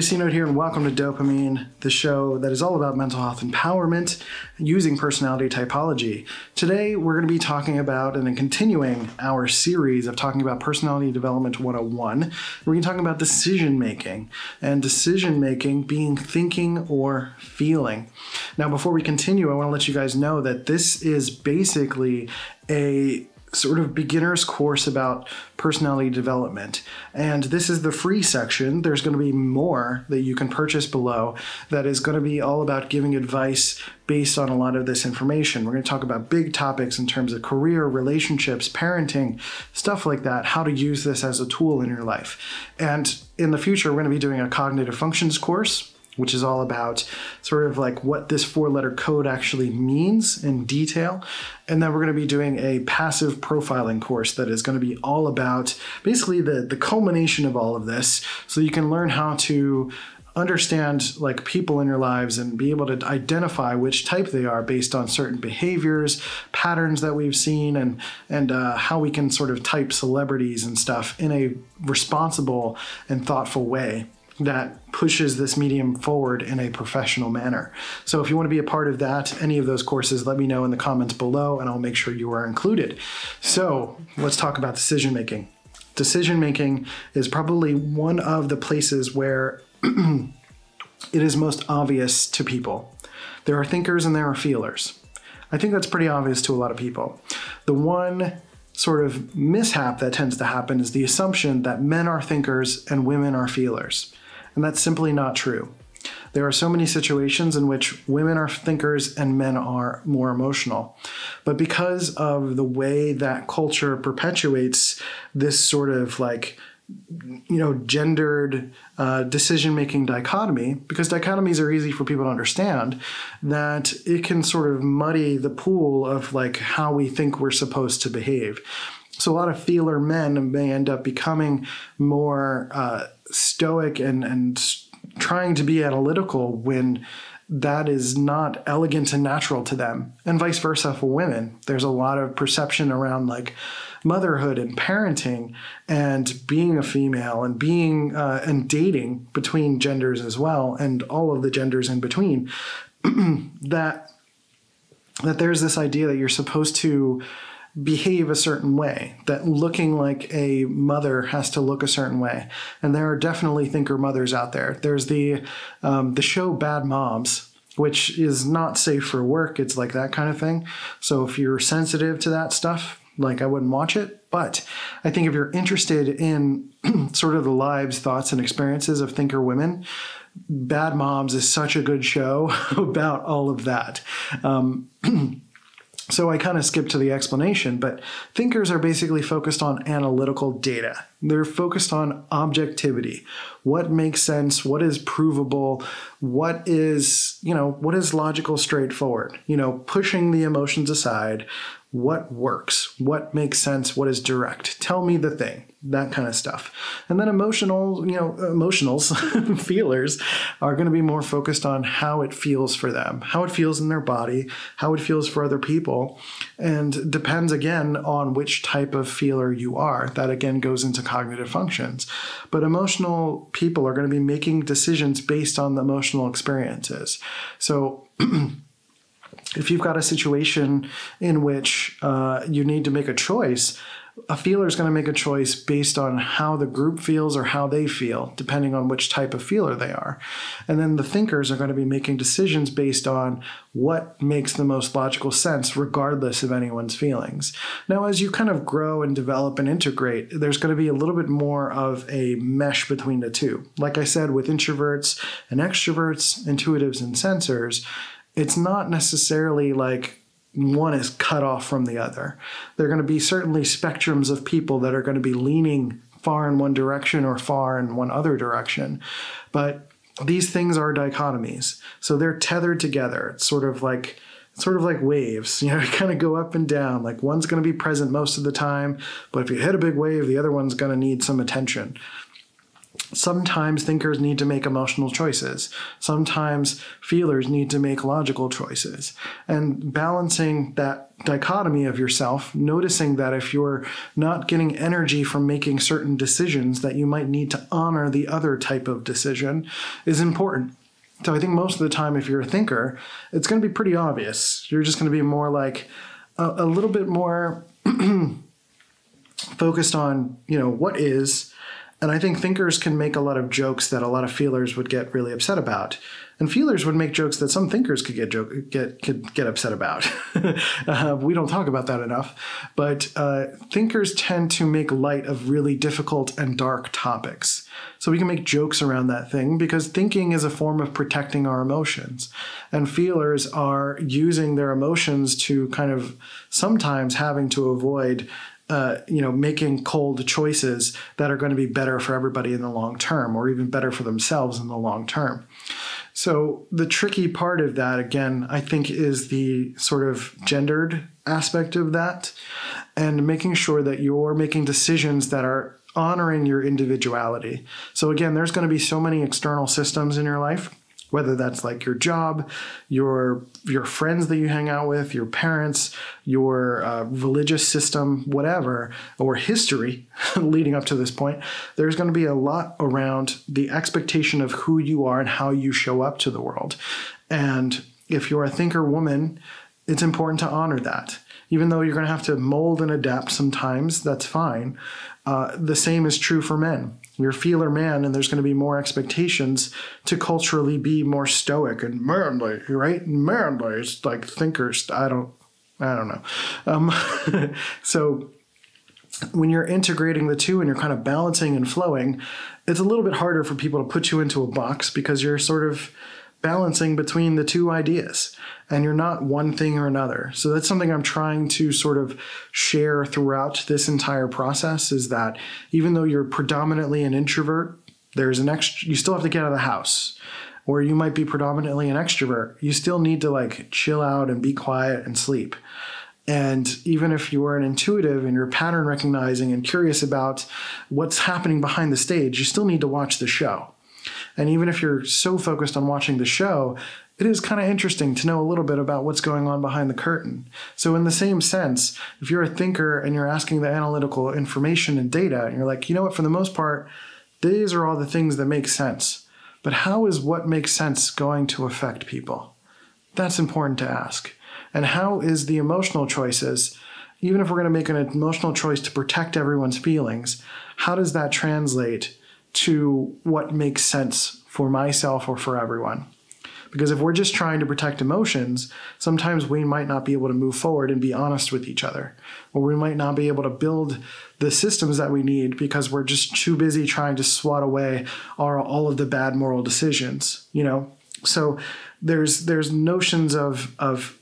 everybody, C Note here, and welcome to Dopeamine, the show that is all about mental health empowerment using personality typology. Today, we're going to be talking about and continuing our series of talking about Personality Development 101. We're going to talk about decision making, and decision making being thinking or feeling. Now, before we continue, I want to let you guys know that this is basically a sort of beginner's course about personality development. And this is the free section. There's going to be more that you can purchase below that is going to be all about giving advice based on a lot of this information. We're going to talk about big topics in terms of career, relationships, parenting, stuff like that, how to use this as a tool in your life. And in the future, we're going to be doing a cognitive functions course which is all about sort of like what this four letter code actually means in detail. And then we're going to be doing a passive profiling course that is going to be all about basically the, the culmination of all of this. So you can learn how to understand like people in your lives and be able to identify which type they are based on certain behaviors patterns that we've seen and and uh, how we can sort of type celebrities and stuff in a responsible and thoughtful way that pushes this medium forward in a professional manner. So if you want to be a part of that, any of those courses, let me know in the comments below and I'll make sure you are included. So let's talk about decision making. Decision making is probably one of the places where it is most obvious to people. There are thinkers and there are feelers. I think that's pretty obvious to a lot of people. The one sort of mishap that tends to happen is the assumption that men are thinkers and women are feelers and that's simply not true. There are so many situations in which women are thinkers and men are more emotional. But because of the way that culture perpetuates this sort of like, you know, gendered uh, decision making dichotomy, because dichotomies are easy for people to understand, that it can sort of muddy the pool of like how we think we're supposed to behave. So a lot of feeler men may end up becoming more uh, stoic and and trying to be analytical when that is not elegant and natural to them, and vice versa for women. There's a lot of perception around like motherhood and parenting and being a female and being uh, and dating between genders as well, and all of the genders in between. that that there's this idea that you're supposed to behave a certain way, that looking like a mother has to look a certain way. And there are definitely thinker mothers out there. There's the um, the show Bad Moms, which is not safe for work. It's like that kind of thing. So if you're sensitive to that stuff, like I wouldn't watch it. But I think if you're interested in sort of the lives, thoughts, and experiences of thinker women, Bad Moms is such a good show about all of that. Um, So I kind of skipped to the explanation, but thinkers are basically focused on analytical data. They're focused on objectivity. What makes sense? What is provable? What is, you know, what is logical, straightforward? You know, pushing the emotions aside, what works? What makes sense? What is direct? Tell me the thing that kind of stuff. And then emotional, you know, emotionals, feelers are going to be more focused on how it feels for them, how it feels in their body, how it feels for other people, and depends again on which type of feeler you are. That again goes into cognitive functions. But emotional people are going to be making decisions based on the emotional experiences. So if you've got a situation in which uh, you need to make a choice, a feeler is going to make a choice based on how the group feels or how they feel, depending on which type of feeler they are. And then the thinkers are going to be making decisions based on what makes the most logical sense, regardless of anyone's feelings. Now, as you kind of grow and develop and integrate, there's going to be a little bit more of a mesh between the two. Like I said, with introverts and extroverts, intuitives and sensors, it's not necessarily like one is cut off from the other. There are going to be certainly spectrums of people that are going to be leaning far in one direction or far in one other direction. But these things are dichotomies. So they're tethered together. It's sort of like sort of like waves, you know, kind of go up and down. Like one's going to be present most of the time, but if you hit a big wave, the other one's going to need some attention. Sometimes thinkers need to make emotional choices. Sometimes feelers need to make logical choices. And balancing that dichotomy of yourself, noticing that if you're not getting energy from making certain decisions, that you might need to honor the other type of decision is important. So I think most of the time, if you're a thinker, it's going to be pretty obvious. You're just going to be more like a, a little bit more focused on, you know, what is and I think thinkers can make a lot of jokes that a lot of feelers would get really upset about. And feelers would make jokes that some thinkers could get joke, get could get upset about. uh, we don't talk about that enough, but uh, thinkers tend to make light of really difficult and dark topics. So we can make jokes around that thing because thinking is a form of protecting our emotions, and feelers are using their emotions to kind of sometimes having to avoid uh, you know, making cold choices that are going to be better for everybody in the long term, or even better for themselves in the long term. So the tricky part of that, again, I think, is the sort of gendered aspect of that, and making sure that you're making decisions that are honoring your individuality. So again, there's going to be so many external systems in your life whether that's like your job, your your friends that you hang out with, your parents, your uh, religious system, whatever, or history leading up to this point. There's going to be a lot around the expectation of who you are and how you show up to the world. And if you're a thinker woman, it's important to honor that. Even though you're going to have to mold and adapt sometimes, that's fine. Uh, the same is true for men you're feeler man and there's going to be more expectations to culturally be more stoic and manly right? Manly it's like thinkers i don't i don't know. Um, so when you're integrating the two and you're kind of balancing and flowing it's a little bit harder for people to put you into a box because you're sort of balancing between the two ideas and you're not one thing or another. So that's something I'm trying to sort of share throughout this entire process is that even though you're predominantly an introvert, there's an extra you still have to get out of the house. Or you might be predominantly an extrovert. You still need to like chill out and be quiet and sleep. And even if you are an intuitive and you're pattern recognizing and curious about what's happening behind the stage, you still need to watch the show. And even if you're so focused on watching the show, it is kind of interesting to know a little bit about what's going on behind the curtain. So, in the same sense, if you're a thinker and you're asking the analytical information and data, and you're like, you know what, for the most part, these are all the things that make sense. But how is what makes sense going to affect people? That's important to ask. And how is the emotional choices, even if we're going to make an emotional choice to protect everyone's feelings, how does that translate to what makes sense for myself or for everyone. Because if we're just trying to protect emotions, sometimes we might not be able to move forward and be honest with each other. Or we might not be able to build the systems that we need because we're just too busy trying to swat away our, all of the bad moral decisions, you know? So there's there's notions of of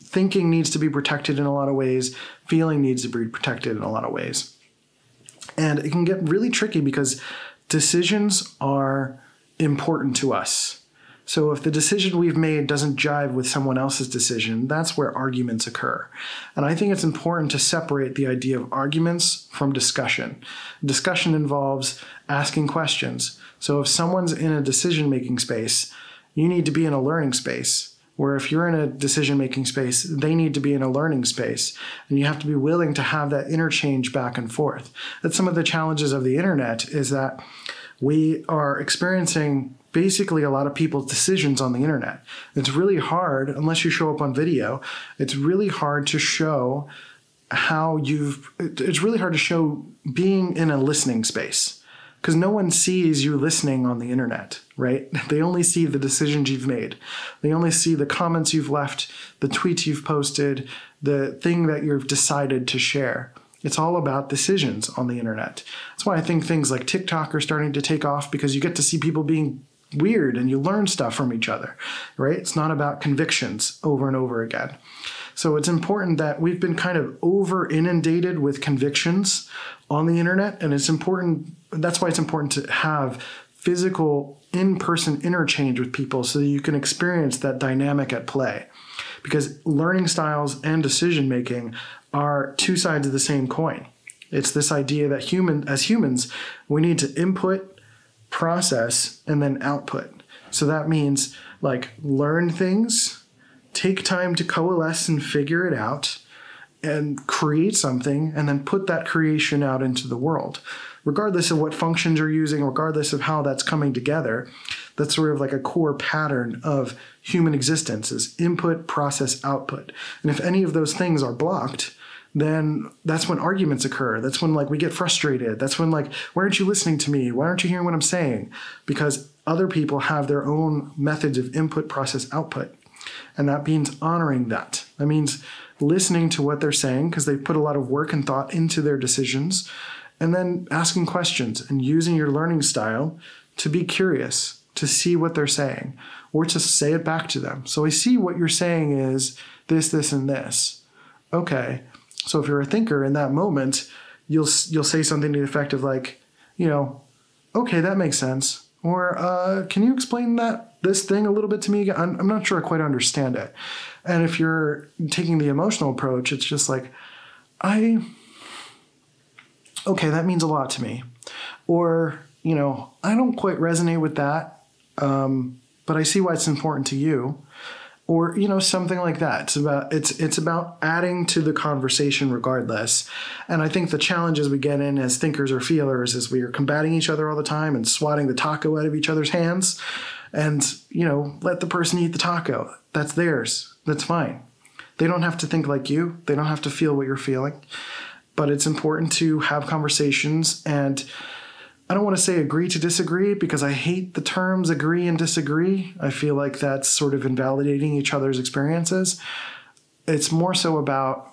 thinking needs to be protected in a lot of ways, feeling needs to be protected in a lot of ways. And it can get really tricky because decisions are important to us. So if the decision we've made doesn't jive with someone else's decision, that's where arguments occur. And I think it's important to separate the idea of arguments from discussion. Discussion involves asking questions. So if someone's in a decision making space, you need to be in a learning space. Where if you're in a decision making space, they need to be in a learning space. And you have to be willing to have that interchange back and forth. That's some of the challenges of the internet is that we are experiencing basically a lot of people's decisions on the internet. It's really hard, unless you show up on video, it's really hard to show how you've, it's really hard to show being in a listening space because no one sees you listening on the internet, right? They only see the decisions you've made. They only see the comments you've left, the tweets you've posted, the thing that you've decided to share. It's all about decisions on the internet. That's why I think things like TikTok are starting to take off because you get to see people being weird and you learn stuff from each other, right? It's not about convictions over and over again. So it's important that we've been kind of over inundated with convictions on the internet, and it's important. That's why it's important to have physical in person interchange with people so that you can experience that dynamic at play. Because learning styles and decision making are two sides of the same coin. It's this idea that human as humans, we need to input process, and then output. So that means like learn things, take time to coalesce and figure it out, and create something, and then put that creation out into the world. Regardless of what functions you're using, regardless of how that's coming together, that's sort of like a core pattern of human existence is input, process, output. And if any of those things are blocked, then that's when arguments occur. That's when like we get frustrated. That's when like, why aren't you listening to me? Why aren't you hearing what I'm saying? Because other people have their own methods of input, process, output. And that means honoring that. That means listening to what they're saying because they put a lot of work and thought into their decisions. And then asking questions and using your learning style to be curious, to see what they're saying, or to say it back to them. So I see what you're saying is this, this, and this. Okay, so if you're a thinker in that moment, you'll you'll say something to the effect of like, you know, okay, that makes sense. Or uh, can you explain that this thing a little bit to me? I'm, I'm not sure I quite understand it. And if you're taking the emotional approach, it's just like, I okay, that means a lot to me. Or you know, I don't quite resonate with that, um, but I see why it's important to you or you know something like that. It's about it's it's about adding to the conversation regardless. And i think the challenges we get in as thinkers or feelers is we are combating each other all the time and swatting the taco out of each other's hands and you know let the person eat the taco. That's theirs. That's fine. They don't have to think like you. They don't have to feel what you're feeling. But it's important to have conversations and I don't want to say agree to disagree because I hate the terms agree and disagree. I feel like that's sort of invalidating each other's experiences. It's more so about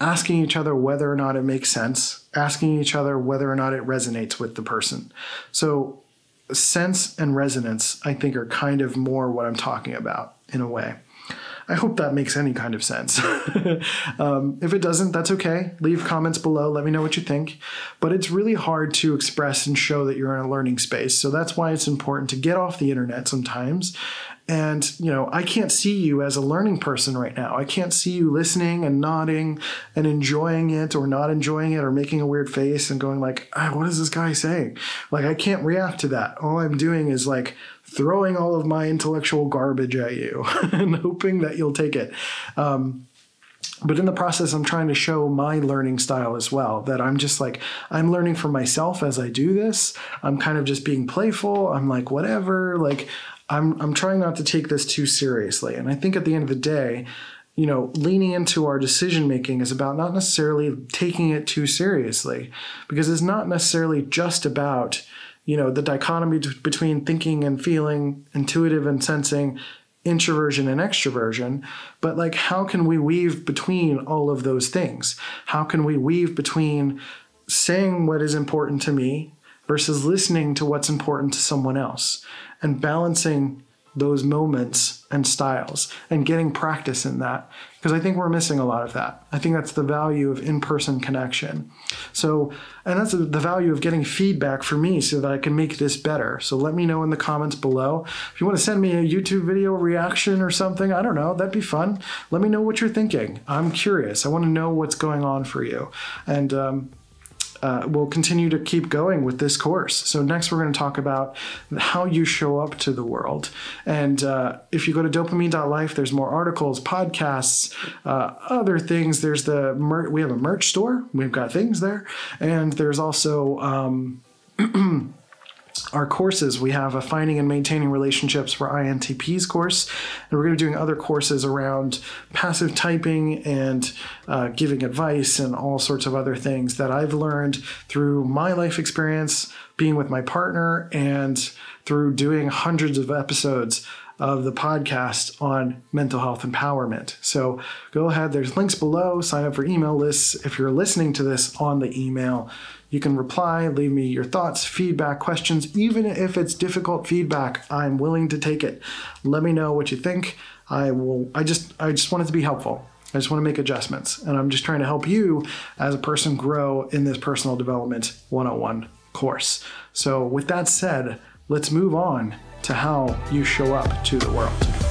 asking each other whether or not it makes sense, asking each other whether or not it resonates with the person. So, sense and resonance, I think, are kind of more what I'm talking about in a way. I hope that makes any kind of sense. um, if it doesn't, that's okay. Leave comments below. Let me know what you think. But it's really hard to express and show that you're in a learning space. So that's why it's important to get off the internet sometimes and, you know, I can't see you as a learning person right now. I can't see you listening and nodding and enjoying it or not enjoying it or making a weird face and going like, ah, what is this guy saying? Like, I can't react to that. All I'm doing is like throwing all of my intellectual garbage at you and hoping that you'll take it. Um, but in the process i'm trying to show my learning style as well that i'm just like i'm learning for myself as i do this i'm kind of just being playful i'm like whatever like I'm I'm trying not to take this too seriously. And I think at the end of the day, you know, leaning into our decision making is about not necessarily taking it too seriously because it's not necessarily just about, you know, the dichotomy between thinking and feeling, intuitive and sensing, introversion and extroversion, but like how can we weave between all of those things? How can we weave between saying what is important to me versus listening to what's important to someone else and balancing those moments and styles and getting practice in that because I think we're missing a lot of that. I think that's the value of in-person connection. So, and that's the value of getting feedback for me so that I can make this better. So let me know in the comments below. If you want to send me a YouTube video reaction or something, I don't know, that'd be fun. Let me know what you're thinking. I'm curious. I want to know what's going on for you. And um, uh, we'll continue to keep going with this course. So next we're going to talk about how you show up to the world. And uh, if you go to dopeamine.life, there's more articles, podcasts, uh, other things. There's the mer- we have a merch store. We've got things there, and there's also. Um, our courses. We have a finding and maintaining relationships for INTPs course, and we're going to be doing other courses around passive typing and uh, giving advice and all sorts of other things that I've learned through my life experience, being with my partner, and through doing hundreds of episodes of the podcast on mental health empowerment. So go ahead, there's links below, sign up for email lists. If you're listening to this on the email, you can reply, leave me your thoughts, feedback, questions. Even if it's difficult feedback, I'm willing to take it. Let me know what you think. I will I just I just want it to be helpful. I just want to make adjustments. And I'm just trying to help you as a person grow in this personal development 101 course. So with that said, let's move on to how you show up to the world.